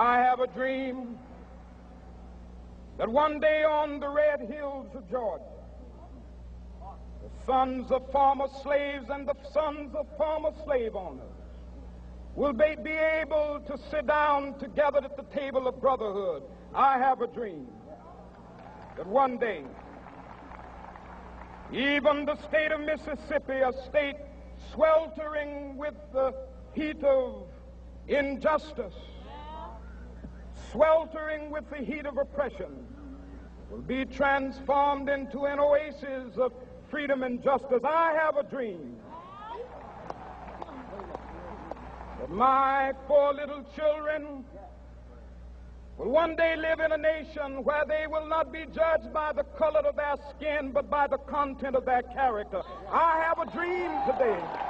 I have a dream that one day on the red hills of Georgia, the sons of former slaves and the sons of former slave owners will be, able to sit down together at the table of brotherhood. I have a dream that one day, even the state of Mississippi, a state sweltering with the heat of injustice, sweltering with the heat of oppression, will be transformed into an oasis of freedom and justice. I have a dream that my four little children will one day live in a nation where they will not be judged by the color of their skin, but by the content of their character. I have a dream today.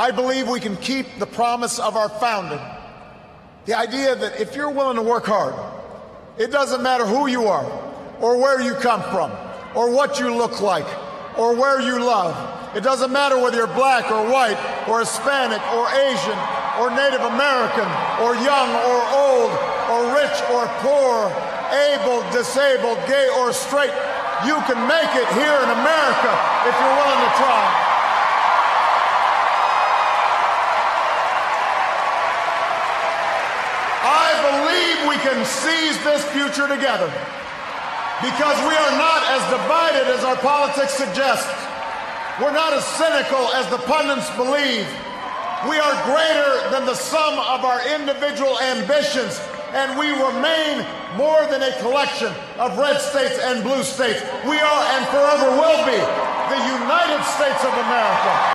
I believe we can keep the promise of our founding. The idea that if you're willing to work hard, it doesn't matter who you are, or where you come from, or what you look like, or where you love. It doesn't matter whether you're black or white, or Hispanic or Asian, or Native American, or young or old, or rich or poor, able, disabled, gay or straight. You can make it here in America if you're willing to try. Can seize this future together because we are not as divided as our politics suggests. We're not as cynical as the pundits believe. We are greater than the sum of our individual ambitions, and we remain more than a collection of red states and blue states. We are and forever will be the United States of America.